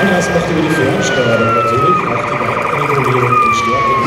Einlass macht über die Fernsteuerung natürlich, auch die Weiterregulierung und Stärke.